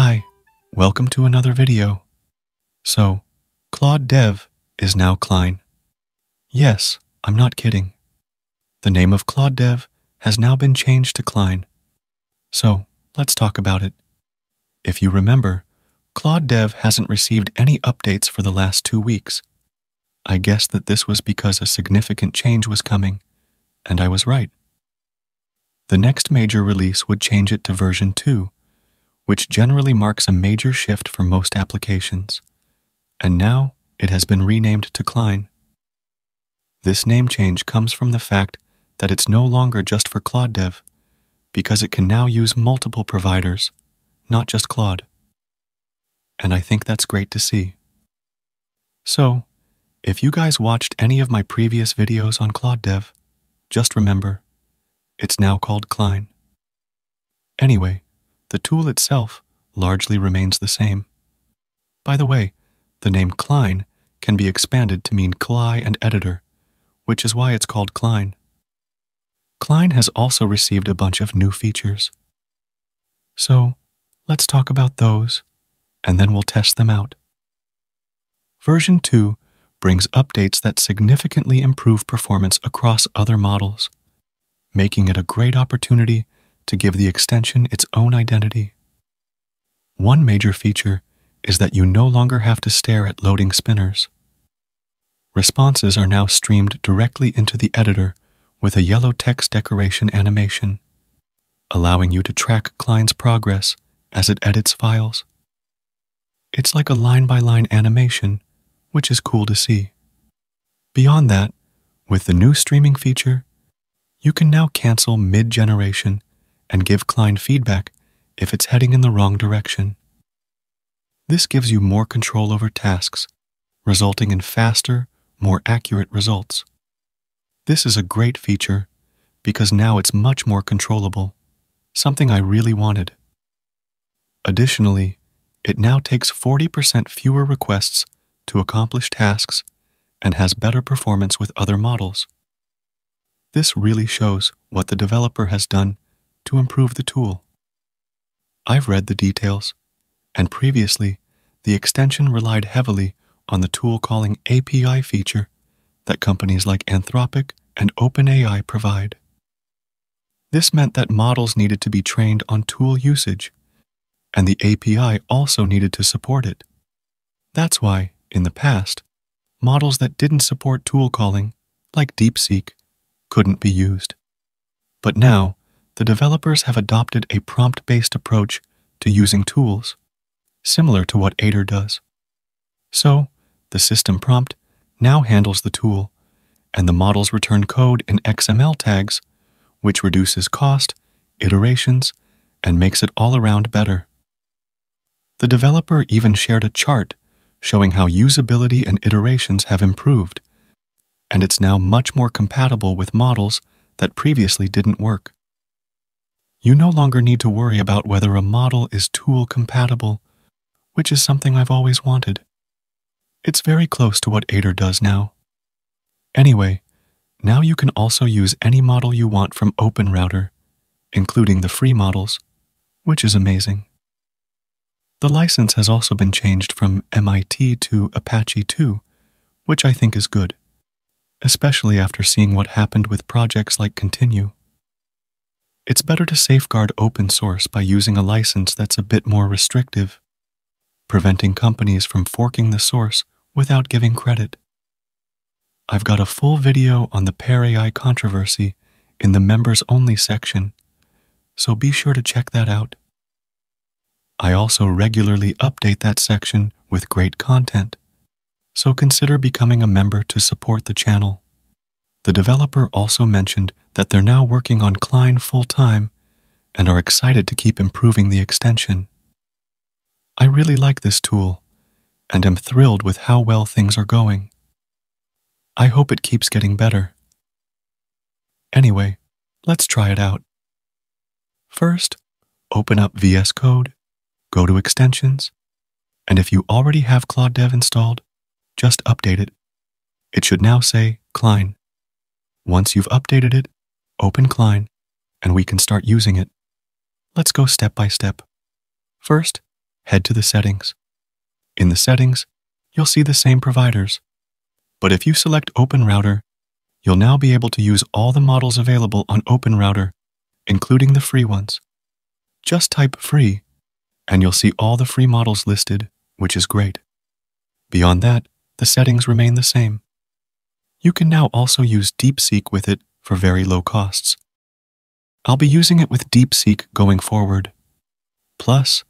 Hi, welcome to another video. So, Claude Dev is now Cline. Yes, I'm not kidding. The name of Claude Dev has now been changed to Cline. So, let's talk about it. If you remember, Claude Dev hasn't received any updates for the last two weeks. I guessed that this was because a significant change was coming, and I was right. The next major release would change it to version 2, which generally marks a major shift for most applications. And now it has been renamed to Cline. This name change comes from the fact that it's no longer just for Claude Dev, because it can now use multiple providers, not just Claude. And I think that's great to see. So, if you guys watched any of my previous videos on Claude Dev, just remember, it's now called Cline. Anyway, the tool itself largely remains the same. By the way, the name Cline can be expanded to mean CLI and editor, which is why it's called Cline. Cline has also received a bunch of new features. So, let's talk about those, and then we'll test them out. Version 2 brings updates that significantly improve performance across other models, making it a great opportunity to give the extension its own identity. One major feature is that you no longer have to stare at loading spinners. Responses are now streamed directly into the editor with a yellow text decoration animation, allowing you to track Cline's progress as it edits files. It's like a line by line animation, which is cool to see. Beyond that, with the new streaming feature, you can now cancel mid generation and give Cline feedback if it's heading in the wrong direction. This gives you more control over tasks, resulting in faster, more accurate results. This is a great feature because now it's much more controllable, something I really wanted. Additionally, it now takes 40% fewer requests to accomplish tasks and has better performance with other models. This really shows what the developer has done to improve the tool. I've read the details, and previously, the extension relied heavily on the tool calling API feature that companies like Anthropic and OpenAI provide. This meant that models needed to be trained on tool usage, and the API also needed to support it. That's why, in the past, models that didn't support tool calling, like DeepSeek, couldn't be used. But now, the developers have adopted a prompt based approach to using tools, similar to what Aider does. So, the system prompt now handles the tool, and the models return code in XML tags, which reduces cost, iterations, and makes it all around better. The developer even shared a chart showing how usability and iterations have improved, and it's now much more compatible with models that previously didn't work. You no longer need to worry about whether a model is tool compatible, which is something I've always wanted. It's very close to what Aider does now. Anyway, now you can also use any model you want from OpenRouter, including the free models, which is amazing. The license has also been changed from MIT to Apache 2, which I think is good, especially after seeing what happened with projects like Continue. It's better to safeguard open source by using a license that's a bit more restrictive, preventing companies from forking the source without giving credit. I've got a full video on the Pear AI controversy in the members only section, so be sure to check that out. I also regularly update that section with great content, so consider becoming a member to support the channel. The developer also mentioned that they're now working on Cline full time and are excited to keep improving the extension. I really like this tool and am thrilled with how well things are going. I hope it keeps getting better. Anyway, let's try it out. First, open up VS Code, go to Extensions, and if you already have Claude Dev installed, just update it. It should now say Cline. Once you've updated it, open Cline, and we can start using it. Let's go step by step. First, head to the settings. In the settings, you'll see the same providers. But if you select Open Router, you'll now be able to use all the models available on Open Router, including the free ones. Just type free, and you'll see all the free models listed, which is great. Beyond that, the settings remain the same. You can now also use DeepSeek with it for very low costs. I'll be using it with DeepSeek going forward. Plus,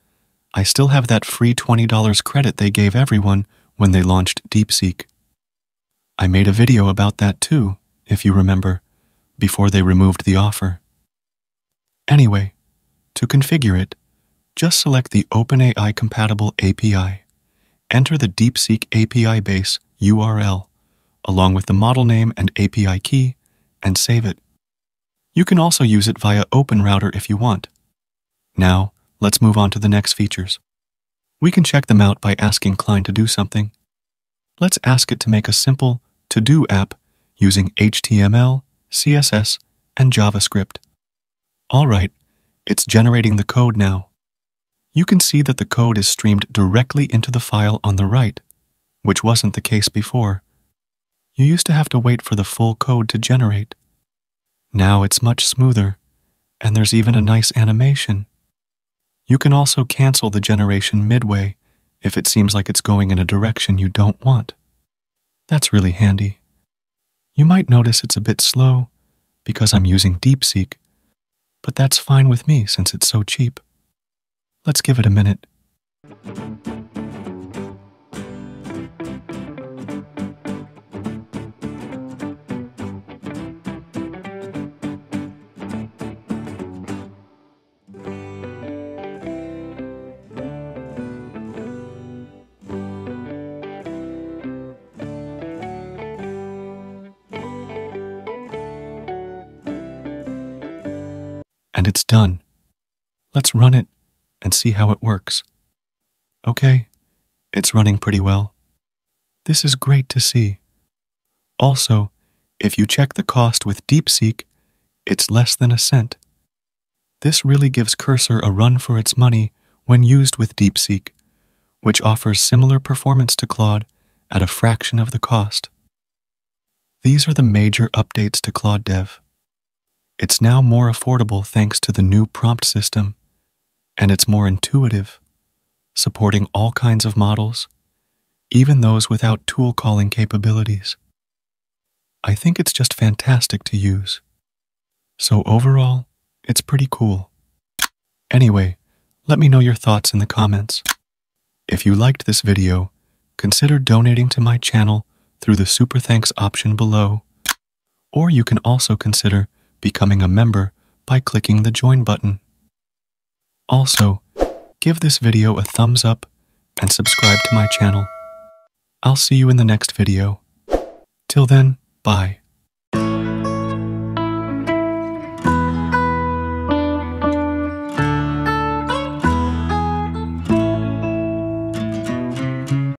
I still have that free $20 credit they gave everyone when they launched DeepSeek. I made a video about that too, if you remember, before they removed the offer. Anyway, to configure it, just select the OpenAI compatible API. Enter the DeepSeek API base URL, along with the model name and API key, and save it. You can also use it via OpenRouter if you want. Now, let's move on to the next features. We can check them out by asking Cline to do something. Let's ask it to make a simple to-do app using HTML, CSS, and JavaScript. All right, it's generating the code now. You can see that the code is streamed directly into the file on the right, which wasn't the case before. You used to have to wait for the full code to generate. Now it's much smoother, and there's even a nice animation. You can also cancel the generation midway if it seems like it's going in a direction you don't want. That's really handy. You might notice it's a bit slow because I'm using DeepSeek, but that's fine with me since it's so cheap. Let's give it a minute. Done. Let's run it and see how it works. Okay, it's running pretty well. This is great to see. Also, if you check the cost with DeepSeek, it's less than a cent. This really gives Cursor a run for its money when used with DeepSeek, which offers similar performance to Claude at a fraction of the cost. These are the major updates to Claude Dev. It's now more affordable thanks to the new prompt system and it's more intuitive, supporting all kinds of models, even those without tool calling capabilities. I think it's just fantastic to use. So overall, it's pretty cool. Anyway, let me know your thoughts in the comments. If you liked this video, consider donating to my channel through the Super Thanks option below. Or you can also consider becoming a member by clicking the Join button. Also, give this video a thumbs up and subscribe to my channel. I'll see you in the next video. Till then, bye.